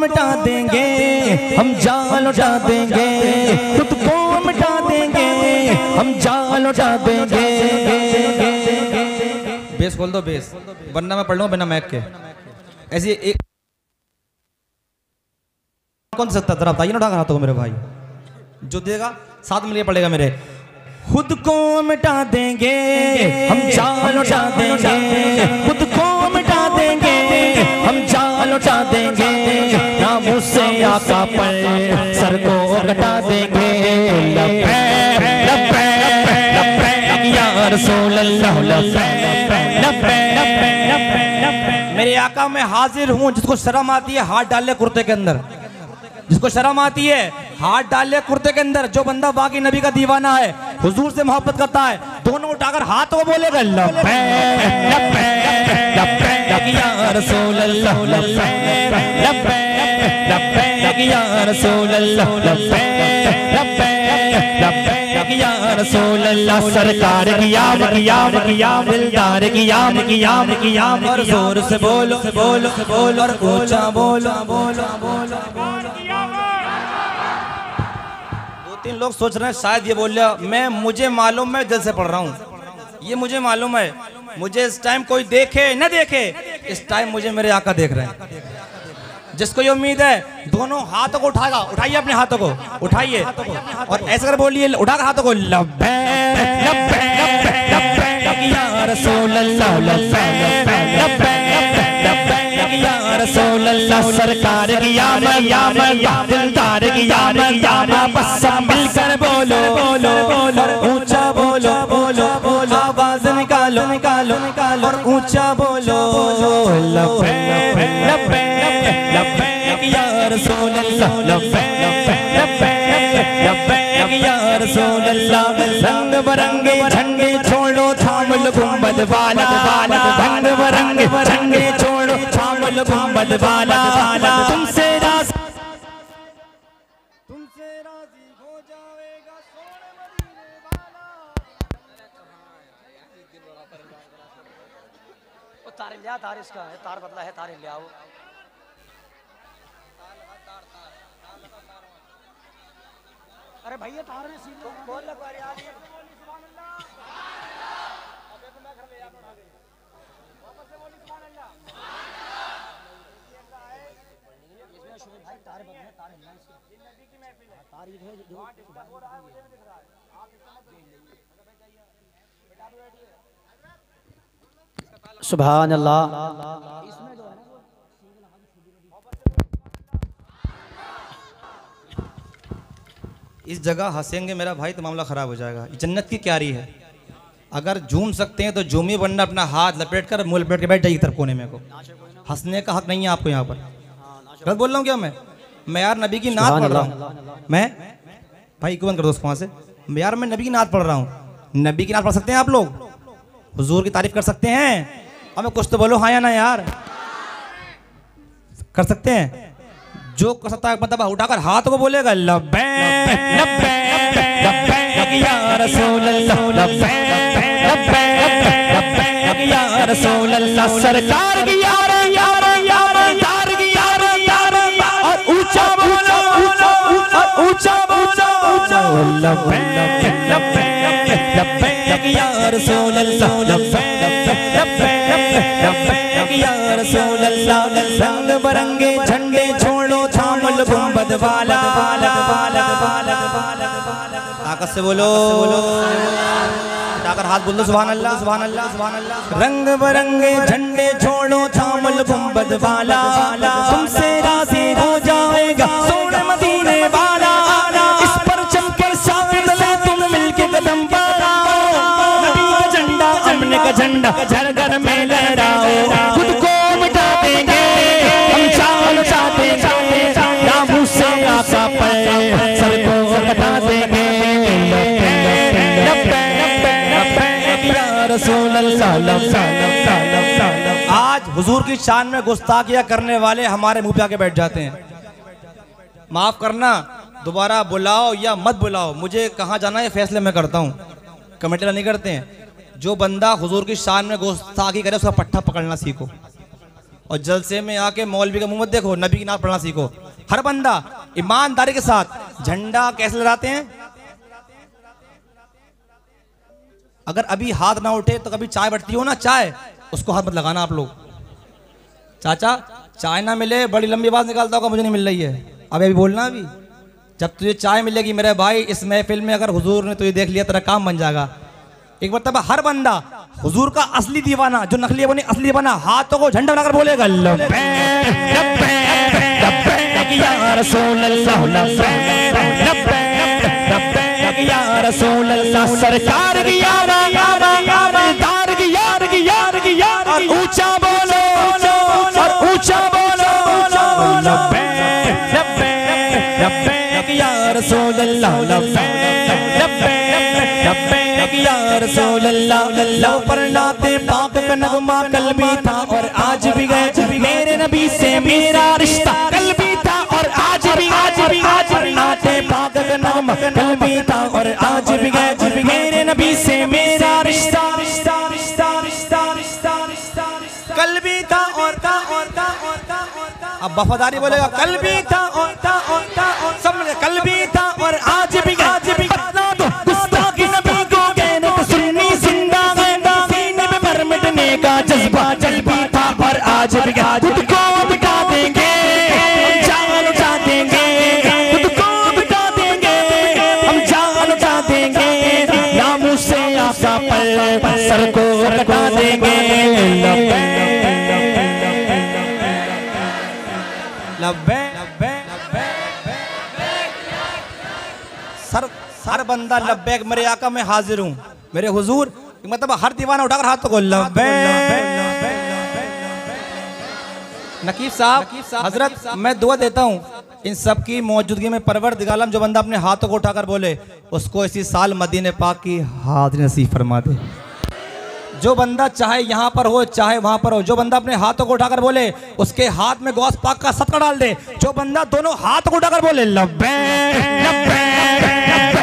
मिटा देंगे, हम जान लौटा देंगे, खुद को मिटा देंगे, हम जान लौटा देंगे। बेस खोल दो, बेस। वरना मैं पढ़ लूँगा, बिना मैक के। ऐसी एक कौन सा तरह बताइए ना उठा को मेरे भाई। जो देगा, साथ मिलके पड़ेगा मेरे। खुद को मिटा देंगे, हम जान लौटा देंगे, खुद को देंगे, हम जान लौटा देंगे नाम से आका पर सर को कटा देंगे। मेरे आका मैं हाजिर हूँ, जिसको शर्म आती है, हाथ डाल कुर्ते के अंदर। जिसको शर्म आती है, हाथ डाल कुर्ते के अंदर। जो बंदा बाकी नबी का दीवाना है, हुजूर से मोहब्बत करता है, दोनों उठाकर हाथ को बोलेगा लब्बैक, लब्बैक, लब्बैक, या रसूल अल्लाह लब्बैक, लब्बैक, लब्बैक, या रसूल अल्लाह लब्बैक, लब्बैक, लब्बैक, या रसूल अल्लाह। सरकार याद की याद दिलदार याद की याद और ज़ोर से बोलो बोलो बोलो और ऊँचा बोलो बोलो बोलो दो तीन लोग सोच रहे हैं शायद ये बोल लिया मैं मुझे मालूम है दिल से पढ़ रहा हूँ। ये मुझे मालूम है मुझे इस टाइम कोई देखे न देखे इस टाइम मुझे मेरे आका देख रहे हैं। जिसको ये उम्मीद है, दोनों हाथों को उठाएगा। उठाइए अपने हाथों को। उठाइए। और ऐसे कर बोलिए उठाकर हाथों को या रसूल अल्लाह सरकार दिलदार मिलकर बोलो बोलो बोलो, ऊँचा बोलो बोलो निकालो निकालो निकालो, और ऊँचा बोलो रंग बरंगे झंडे छोड़ो थाम लो गुंबद वाला, रंग बरंगे झंडे छोड़ो थाम लो गुंबद वाला, तुमसे तार लिया तार इसका है तार बदला है तार लिया वो अरे भैया तार में सीधे बोल लगवा रहे तार बदले तार हिलना इसके। तार ये है जो सुभान अल्लाह इस जगह हंसेंगे मेरा भाई तो मामला खराब हो जाएगा। जन्नत की क्यारी है। अगर झूम सकते हैं तो झूमिए बनना अपना हाथ लपेट कर मुँह लपेट के बैठ जाइए तरफ़ कोने में को। हंसने का हक नहीं है आपको यहाँ पर। गलत बोल रहा हूँ क्या मैं? मैं यार नबी की नात पढ़ रहा हूँ। मैं? भाई को बंद कर दो उसको वहाँ से। यार मैं नबी की नात पढ़ रहा हूँ। नबी की नात पढ़ सकते हैं आप लोग? हुजूर की तारीफ़ कर सकते हैं अब मैं कुछ तो बोलो हाँ या ना यार कर सकते हैं जो कर सकता है मतलब उठाकर हाथ को बोलेगा या रसूल अल्लाह सरकार की यार यार यार यार यार यार ऊँचा ऊँचा ऊँचा ऊँचा ऊँचा वाला से बोलो उठाकर हाथ बोल। सुभान अल्लाह सुभान अल्लाह सुभान अल्लाह रंग बरंगे झंडे छोड़ो, थामल गुंबद वाला तुमसे राज़ी हो जाएगा, सोने मदीने वाला इस पर चमके साथ तुम मिलके कदम बढ़ाओ। नबी का झंडा, अमन का झंडा आज हुजूर की शान में गुस्ताखिया करने वाले हमारे मुँह पे आके बैठ जाते हैं। माफ़ करना, दोबारा बुलाओ या मत बुलाओ, मुझे कहाँ जाना है फैसले मैं करता हूँ। कमेटी नहीं करते हैं। जो बंदा हुजूर की शान में गुस्ताखी करे, उसका पट्टा पकड़ना सीखो। और जलसे में आके मौलवी का मुँह मत देखो, नबी की नाम पढ़ना सीखो। हर बंदा ईमानदारी के साथ झंडा कैसे लहराते हैं? अगर अभी हाथ ना उठे तो कभी चाय बटती हो ना चाय उसको हाथ मत लगाना आप लोग चाचा चाय ना मिले बड़ी लंबी आवाज़ निकालता होगा मुझे नहीं मिल रही है अभी अभी बोलना अभी जब तुझे चाय मिलेगी मेरे भाई इस महफिल में अगर हुजूर ने तुझे देख लिया तेरा काम बन जाएगा एक मतलब हर बंदा हुजूर का असली दीवाना जो नकली है नहीं असली दीवाना हाथों को झंडा बनाकर बोलेगा रसूल या रसूल सरकार ऊँचा बोलो ऊँचा बोलो पर नाते नगमा कल भी था, और आज भी गए, मेरे नबी से मेरा रिश्ता कल भी था, और आज भी आज भी आज नाते पाक का नगमा कल भी था और आज भी गए मेरे नबी से मेरा रिश्ता रिश्ता रिश्ता रिश्ता रिश्ता रिश्ता रिश्ता। कल भी था और था और था और था और था अब वफादारी बोलेगा कल भी था और था और था और सब कल भी था और आज भी आज भी बता दो गुस्ताखी बंदा लब्बैक, मेरे आका मैं हाजिर हूँ। मेरे हुजूर मतलब हर दीवाना उठाकर हाथों को लब्बे नकीब साहब, हज़रत, मैं दुआ देता हूँ, इन सब की मौजूदगी में परवर दिगालम जो बंदा अपने हाथों को उठाकर बोले, उसको इसी साल मदीने पाक की हाजिर नसीब फरमा दे। जो बंदा चाहे यहाँ पर हो, चाहे वहाँ पर हो, जो बंदा अपने हाथों को उठाकर बोले, उसके हाथ में गौस पाक का सदका डाल दे। जो बंदा दोनों हाथ को उठाकर बोले, लब्बैक लब्बैक लब्बैक।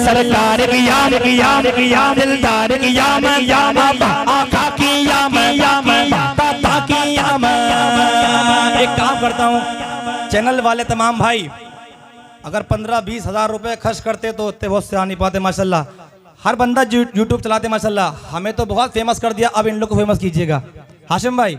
सरकार की याम एक काम करता हूँ, चैनल वाले तमाम भाई, अगर पंद्रह बीस हज़ार रुपए खर्च करते तो उतने बहुत से आ नहीं पाते, माशाल्लाह। हर बंदा यूट्यूब चलाते, माशाल्लाह। हमें तो बहुत फ़ेमस कर दिया, अब इन लोग को फ़ेमस कीजिएगा। हाशिम भाई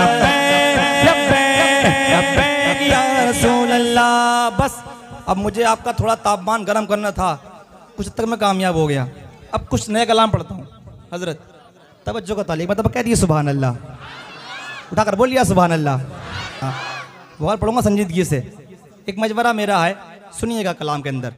अब मुझे आपका थोड़ा तापमान गर्म करना था। कुछ तक मैं कामयाब हो गया। अब कुछ नया कलाम पढ़ता हूँ। हज़रत, तवज्जो का तालीम मतलब कह दिए सुबहान अल्लाह उठाकर बोलिए सुबहान अल्लाह हाँ बहुत पढ़ूँगा संजीदगी से। एक मजबरा मेरा है, सुनिएगा कलाम के अंदर।